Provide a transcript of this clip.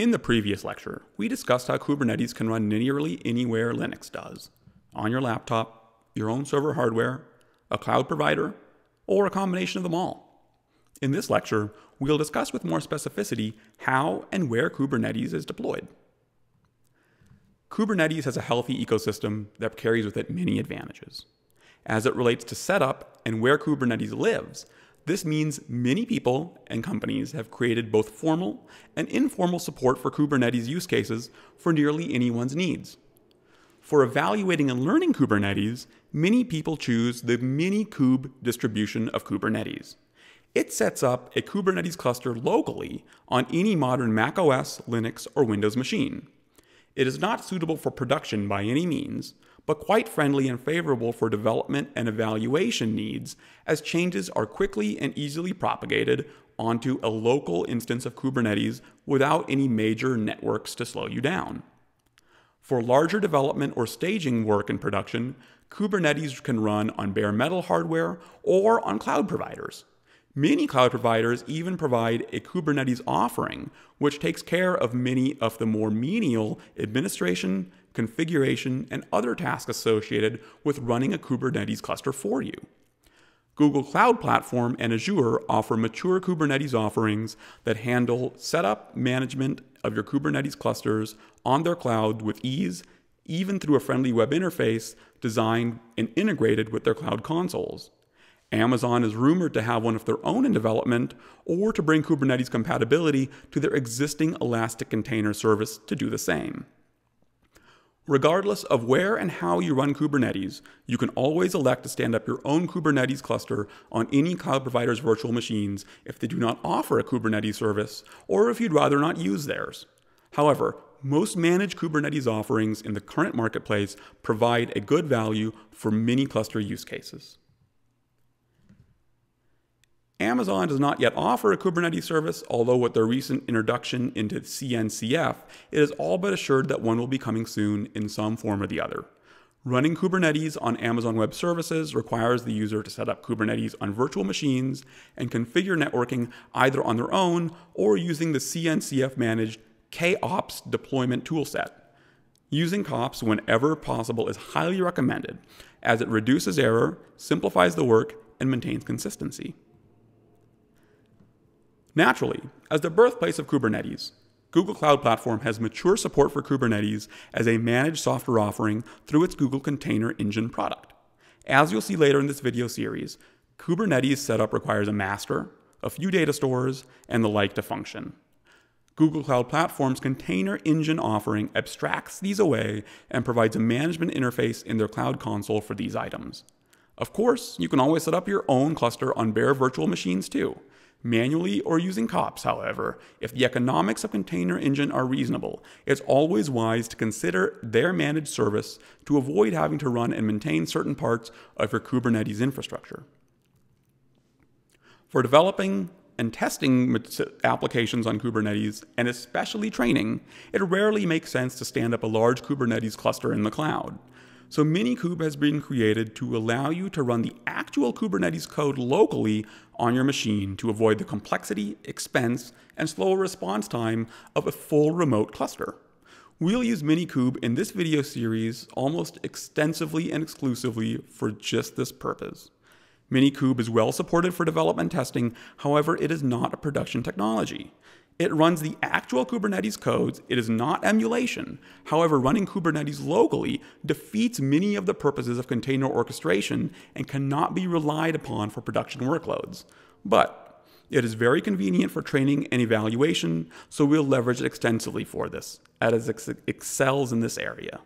In the previous lecture, we discussed how Kubernetes can run nearly anywhere Linux does on your laptop, your own server hardware, a cloud provider, or a combination of them all. In this lecture, we'll discuss with more specificity how and where Kubernetes is deployed. Kubernetes has a healthy ecosystem that carries with it many advantages. As it relates to setup and where Kubernetes lives, this means many people and companies have created both formal and informal support for Kubernetes use cases for nearly anyone's needs. For evaluating and learning Kubernetes, many people choose the Minikube distribution of Kubernetes. It sets up a Kubernetes cluster locally on any modern macOS, Linux, or Windows machine. It is not suitable for production by any means, but quite friendly and favorable for development and evaluation needs, as changes are quickly and easily propagated onto a local instance of Kubernetes without any major networks to slow you down. For larger development or staging work in production, Kubernetes can run on bare metal hardware or on cloud providers. Many cloud providers even provide a Kubernetes offering, which takes care of many of the more menial administration, configuration, and other tasks associated with running a Kubernetes cluster for you. Google Cloud Platform and Azure offer mature Kubernetes offerings that handle setup management of your Kubernetes clusters on their cloud with ease, even through a friendly web interface designed and integrated with their cloud consoles. Amazon is rumored to have one of their own in development or to bring Kubernetes compatibility to their existing Elastic Container Service to do the same. Regardless of where and how you run Kubernetes, you can always elect to stand up your own Kubernetes cluster on any cloud provider's virtual machines if they do not offer a Kubernetes service or if you'd rather not use theirs. However, most managed Kubernetes offerings in the current marketplace provide a good value for many cluster use cases. Amazon does not yet offer a Kubernetes service, although with their recent introduction into CNCF, it is all but assured that one will be coming soon in some form or the other. Running Kubernetes on Amazon Web Services requires the user to set up Kubernetes on virtual machines and configure networking either on their own or using the CNCF managed KOPS deployment toolset. Using KOPS whenever possible is highly recommended as it reduces error, simplifies the work, and maintains consistency. Naturally, as the birthplace of Kubernetes, Google Cloud Platform has mature support for Kubernetes as a managed software offering through its Google Container Engine product. As you'll see later in this video series, Kubernetes setup requires a master, a few data stores, and the like to function. Google Cloud Platform's Container Engine offering abstracts these away and provides a management interface in their cloud console for these items. Of course, you can always set up your own cluster on bare virtual machines too. Manually or using KOPS, however, if the economics of Container Engine are reasonable, it's always wise to consider their managed service to avoid having to run and maintain certain parts of your Kubernetes infrastructure. For developing and testing applications on Kubernetes, and especially training, it rarely makes sense to stand up a large Kubernetes cluster in the cloud. So Minikube has been created to allow you to run the actual Kubernetes code locally on your machine to avoid the complexity, expense, and slower response time of a full remote cluster. We'll use Minikube in this video series almost extensively and exclusively for just this purpose. Minikube is well supported for development testing, however, it is not a production technology. It runs the actual Kubernetes codes. It is not emulation. However, running Kubernetes locally defeats many of the purposes of container orchestration and cannot be relied upon for production workloads. But it is very convenient for training and evaluation, so we'll leverage it extensively for this, as it excels in this area.